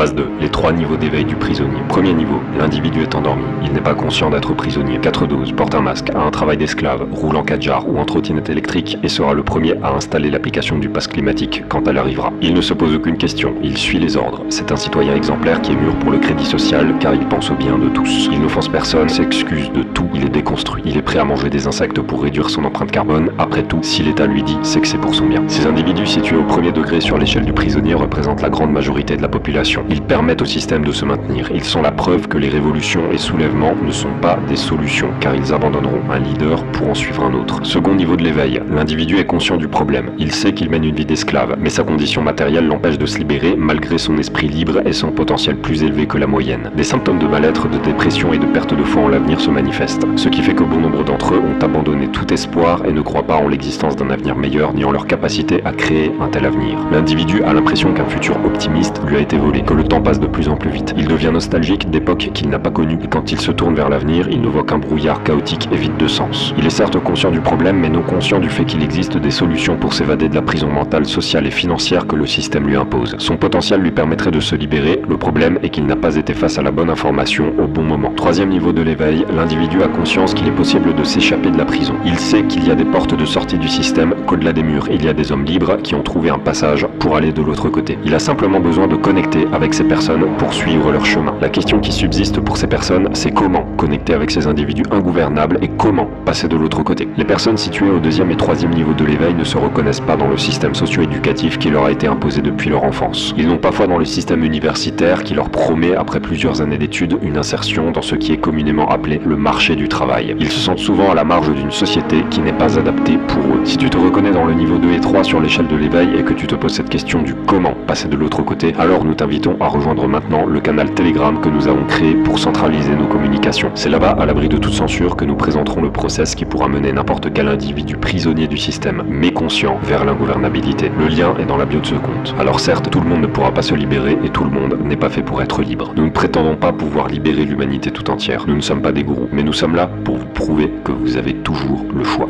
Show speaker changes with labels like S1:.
S1: Phase 2. Les trois niveaux d'éveil du prisonnier. Premier niveau. L'individu est endormi. Il n'est pas conscient d'être prisonnier. 4-12. Porte un masque, a un travail d'esclave, roule en 4 jars ou en trottinette électrique et sera le premier à installer l'application du pass climatique quand elle arrivera. Il ne se pose aucune question. Il suit les ordres. C'est un citoyen exemplaire qui est mûr pour le crédit social car il pense au bien de tous. Il n'offense personne, s'excuse de tout, il est déconstruit. Il est prêt à manger des insectes pour réduire son empreinte carbone. Après tout, si l'État lui dit, c'est que c'est pour son bien. Ces individus situés au premier degré sur l'échelle du prisonnier représentent la grande majorité de la population. Ils permettent au système de se maintenir. Ils sont la preuve que les révolutions et soulèvements ne sont pas des solutions, car ils abandonneront un leader pour en suivre un autre. Second niveau de l'éveil, l'individu est conscient du problème. Il sait qu'il mène une vie d'esclave, mais sa condition matérielle l'empêche de se libérer malgré son esprit libre et son potentiel plus élevé que la moyenne. Des symptômes de mal-être, de dépression et de perte de foi en l'avenir se manifestent, ce qui fait que bon nombre d'entre eux ont abandonné tout espoir et ne croient pas en l'existence d'un avenir meilleur ni en leur capacité à créer un tel avenir. L'individu a l'impression qu'un futur optimiste lui a été volé, le temps passe de plus en plus vite. Il devient nostalgique d'époques qu'il n'a pas connues et quand il se tourne vers l'avenir, il ne voit qu'un brouillard chaotique et vide de sens. Il est certes conscient du problème, mais non conscient du fait qu'il existe des solutions pour s'évader de la prison mentale, sociale et financière que le système lui impose. Son potentiel lui permettrait de se libérer, le problème est qu'il n'a pas été face à la bonne information au bon moment. Troisième niveau de l'éveil, l'individu a conscience qu'il est possible de s'échapper de la prison. Il sait qu'il y a des portes de sortie du système, qu'au-delà des murs, il y a des hommes libres qui ont trouvé un passage pour aller de l'autre côté. Il a simplement besoin de connecter ces personnes pour suivre leur chemin. La question qui subsiste pour ces personnes, c'est comment connecter avec ces individus ingouvernables et comment passer de l'autre côté. Les personnes situées au deuxième et troisième niveau de l'éveil ne se reconnaissent pas dans le système socio-éducatif qui leur a été imposé depuis leur enfance. Ils n'ont pas foi dans le système universitaire qui leur promet, après plusieurs années d'études, une insertion dans ce qui est communément appelé le marché du travail. Ils se sentent souvent à la marge d'une société qui n'est pas adaptée pour eux. Si tu te reconnais dans le niveau 2 et 3 sur l'échelle de l'éveil et que tu te poses cette question du comment passer de l'autre côté, alors nous t'invitons à rejoindre maintenant le canal Telegram que nous avons créé pour centraliser nos communications. C'est là-bas, à l'abri de toute censure, que nous présenterons le process qui pourra mener n'importe quel individu prisonnier du système, mais conscient, vers l'ingouvernabilité. Le lien est dans la bio de ce compte. Alors certes, tout le monde ne pourra pas se libérer et tout le monde n'est pas fait pour être libre. Nous ne prétendons pas pouvoir libérer l'humanité tout entière. Nous ne sommes pas des gourous, mais nous sommes là pour vous prouver que vous avez toujours le choix.